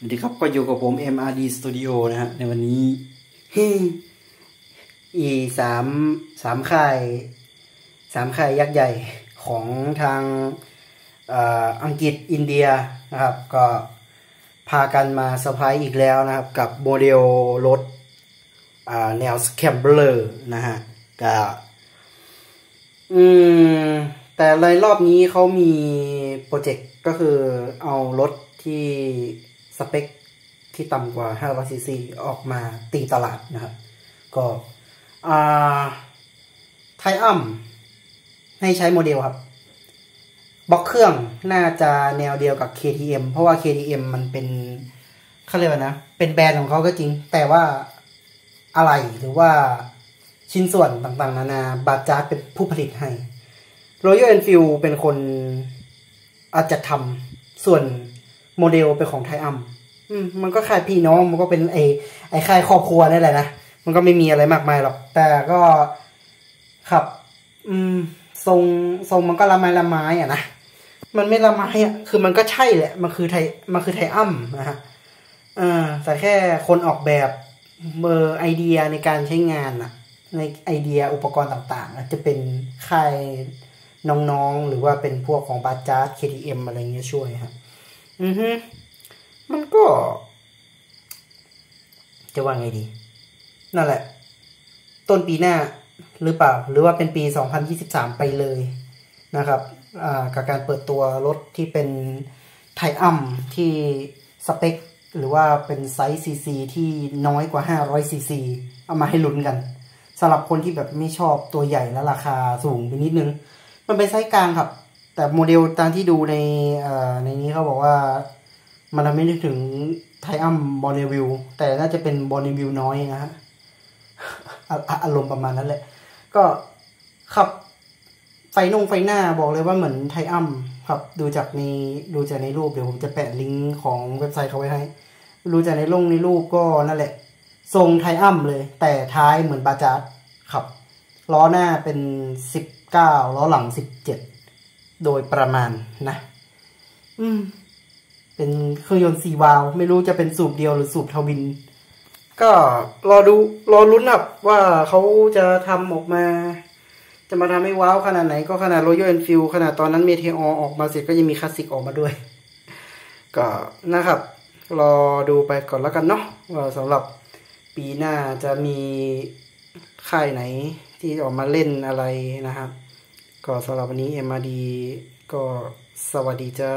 สวัสดีครับก็อยู่กับผม MRD Studio นะฮะในวันนี้อีสามสามค่ายสามค่ายยักษ์ใหญ่ของทางอังกฤษอินเดียนะครับ ก็พากันมาเซอร์ไพรส์อีกแล้วนะครับ กับโมเดลรถแนว scrambler นะฮะก็อืมแต่ในรอบนี้เขามีproject ก็คือเอารถที่ สเปคที่ต่ำกว่า 500 ซีซีออกมาตีตลาดนะครับ ก็ Triumph ให้ใช้โมเดลครับบล็อกเครื่องน่าจะแนวเดียวกับ KTM เพราะว่า KTM มันเป็นเขาเรียกว่านะ เป็นแบรนด์ของเขาก็จริง แต่ว่าอะไรหรือว่าชิ้นส่วนต่างๆ นานา Bajaj เป็นผู้ผลิตให้ Royal Enfield เป็นคนอาจจะทำส่วน โมเดลเป็นของไทอัมมันก็ค่ายพี่น้องมันก็เป็นไอไอค่ายครอบครัวนี่แหละนะมันก็ไม่มีอะไรมากมายหรอก แต่ก็ขับ อืม ทรงทรงมันก็ละไม้ละไม้อะนะมันไม่ละไม้อะคือมันก็ใช่แหละมันคือไทมันคือไทอัมนะฮะอ่าแต่แค่คนออกแบบเบอร์ไอเดียในการใช้งานอะในไอเดียอุปกรณ์ต่างๆจะเป็นค่ายน้องๆ หรือว่าเป็นพวกของบาจาร์ KTM อะไรเงี้ยช่วยครับ อือฮึมันก็ จะว่าไงดี นั่นแหละ ต้นปีหน้าหรือเปล่า หรือว่าเป็นปี 2023 ไปเลยนะครับกับการเปิดตัวรถที่เป็น Triumph ที่สเปค หรือว่าเป็นไซส์ซีซีที่น้อยกว่า 500ซีซีเอามาให้ลุ้นกันสำหรับคนที่แบบไม่ชอบตัวใหญ่และราคาสูงไปนิดนึง มันเป็นไซส์กลางครับ แต่โมเดลตามที่ดูในในนี้เขาบอกว่า มันทำให้นึกถึง Triumph Bonneville แต่น่าจะเป็น Bonneville น้อยนะฮะอารมณ์ประมาณนั้นแหละ ก็ขับไฟนงไฟหน้าบอกเลยว่าเหมือน Triumph ครับดูจากในดูจากในรูปเดี๋ยวผมจะแปะลิงก์ของเว็บไซต์เขาไว้ให้ดูจากในลงในรูปก็นั่นแหละ ทรง Triumph เลย แต่ท้ายเหมือน Bajaj ขับล้อหน้าเป็นสิบเก้าล้อหลังสิบเจ็ด โดยประมาณนะ อืม เป็นเครื่องยนต์สี่วาล์วไม่รู้จะเป็นสูบเดียวหรือสูบ twin ก็รอดูรอลุ้นครับว่าเขาจะทำออกมา จะมาทำให้ wow ขนาดไหน ก็ขนาด Royal Enfield ขนาดตอนนั้น Meteor ออกมาเสร็จก็ยังมีคลาสสิกออกมาด้วย ก็นะครับ รอดูไปก่อนแล้วกันเนาะว่าสำหรับปีหน้าจะมีค่ายไหนที่ออกมาเล่นอะไรนะครับ ก็สำหรับวันนี้ MRD ก็สวัสดีจ้า